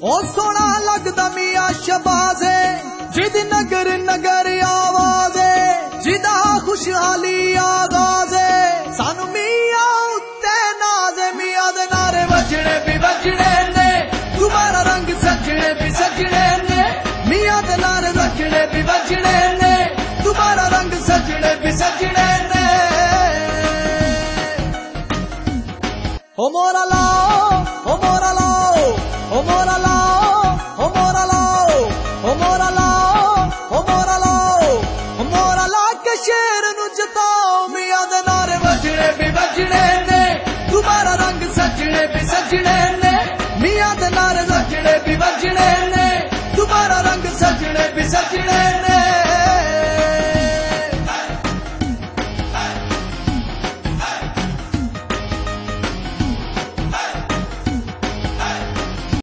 او سونا لگدا میاں شباز جد نگر نگر آواز جدا خوشحالی آغاز سانو میاں اتے ناز میاں دے نعرے وجنے بھی وجنے نے۔ دوبارہ رنگ سجنے بھی سجنے نے۔ میاں دے نعرے وجنے بھی وجنے نے۔ دوبارہ رنگ سجنے بھی سجنے نے۔ او مورا لاؤ۔ ਮੋਰਾ ਲਾਓ ਹੋ ਮੋਰਾ ਲਾਓ ਹੋ ਮੋਰਾ ਲਾ ਕੇ ਸ਼ੇਰ ਨੂੰ ਜਤਾਓ ਮੀਆਂ ਦੇ ਨਾਰੇ ਵੱਜਣੇ ਵੀ ਵੱਜਣੇ ਨੇ ਦੁਬਾਰਾ ਰੰਗ ਸੱਜਣੇ ਵੀ ਸੱਜਣੇ ਨੇ ਮੀਆਂ ਦੇ ਨਾਰੇ